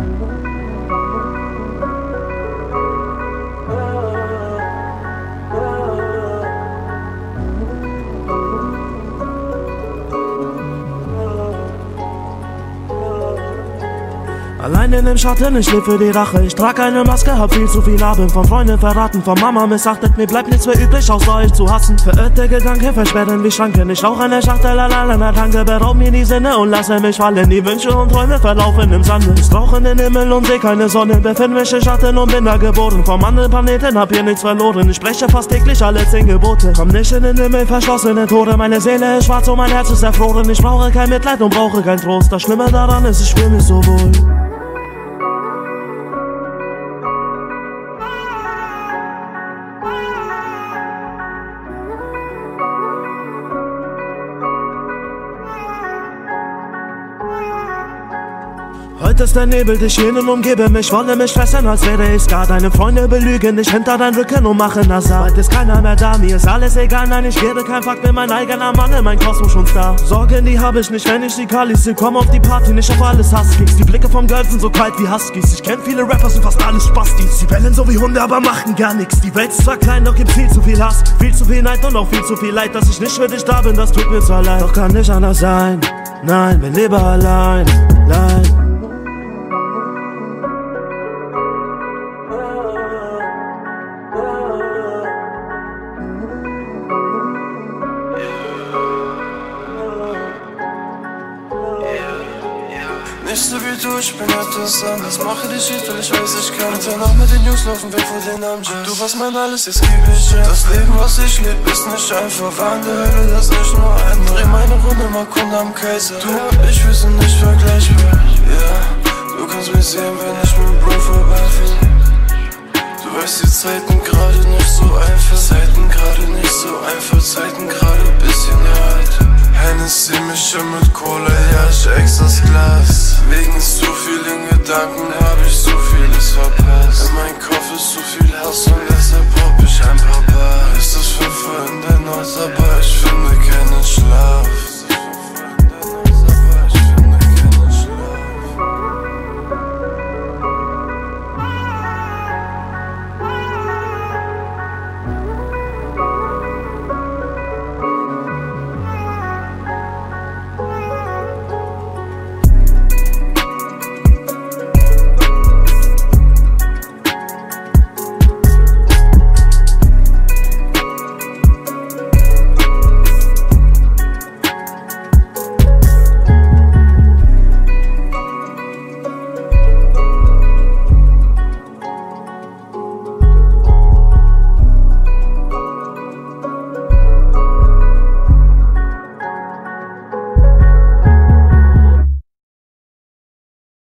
Thank you. Freundin im Schatten, ich lebe für die Rache. Ich trag eine Maske, hab viel zu viel Narben. Von Freunden verraten, von Mama missachtet. Mir bleibt nichts mehr übrig, außer euch zu hassen. Verirrte Gedanken versperren wie Schranken. Ich rauch eine Schachtel allein Tanke, beraub mir die Sinne und lasse mich fallen. Die Wünsche und Träume verlaufen im Sande. Ich rauche in den Himmel und seh keine Sonne. Befinde mich im Schatten und bin da geboren. Vom anderen Planeten hab hier nichts verloren. Ich spreche fast täglich alle zehn Gebote. Komm nicht in den Himmel, verschlossene Tore. Meine Seele ist schwarz und mein Herz ist erfroren. Ich brauche kein Mitleid und brauche kein Trost. Das Schlimme daran ist, ich fühle mich so wohl. Heute ist der Nebel dich und umgebe mich, wolle mich fesseln, als wäre ich gar Deine Freunde belügen dich hinter dein Rücken und machen Nasar. Heute ist keiner mehr da, mir ist alles egal, nein, ich werde kein Fakt, bin mein eigener Mann in mein Kosmos schon da. Sorgen, die habe ich nicht, wenn ich die Kalis sehe, komm auf die Party, nicht auf alles Huskies. Die Blicke vom Girls sind so kalt wie Huskies. Ich kenn viele Rappers und fast alles Spastis. Sie bellen so wie Hunde, aber machen gar nichts. Die Welt ist zwar klein, doch gibt viel zu viel Hass, viel zu viel Neid und auch viel zu viel Leid, dass ich nicht für dich da bin, das tut mir zwar leid. Doch kann nicht anders sein, nein, bin lieber allein, allein. Nicht so wie du, ich bin etwas anders. Mache dich schief, weil ich weiß, ich kann Heute Nacht mit den Jungs laufen weg vor den Amjad Du warst mein alles, jetzt geb ich ja Das Leben, was ich leb, ist nicht einfach. War in der Hölle, das nicht nur ein Dreh meine Runde, mal Kunde am Kaiser. Du und ich, wir sind nicht vergleichbar. Yeah, du kannst mich sehen, wenn ich mit Bro vorbeifahre Du weißt, die Zeiten gerade nicht so einfach. Zeiten gerade nicht so einfach. Zeiten gerade mische mit Cola, ja, ich ex das Glas. Wegen zu vielen Gedanken hab ich so vieles verpasst. In meinem Kopf ist zu viel Hass und deshalb brauch ich ein paar Bars Es ist 5 Uhr in